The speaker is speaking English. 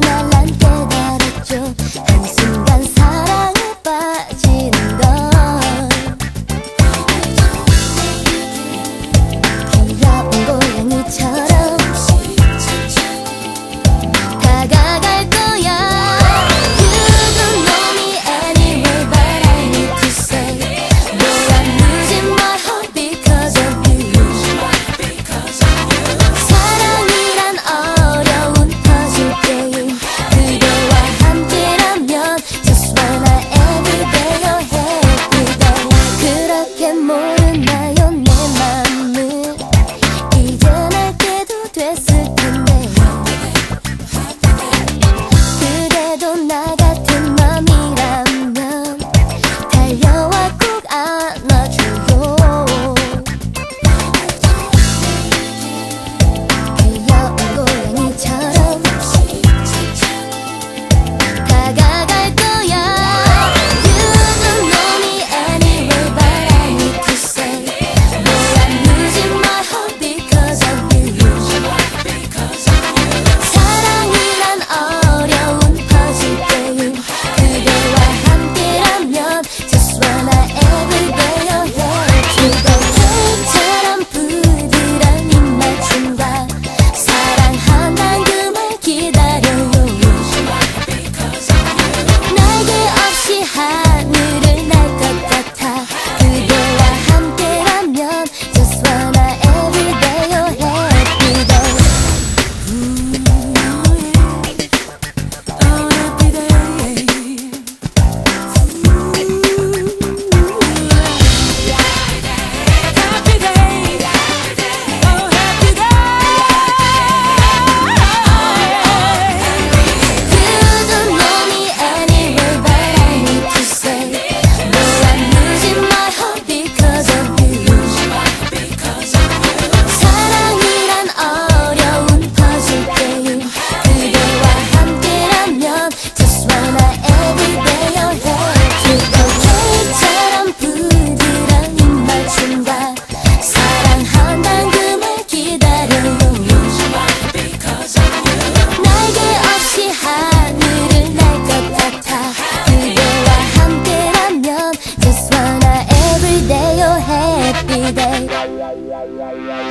la la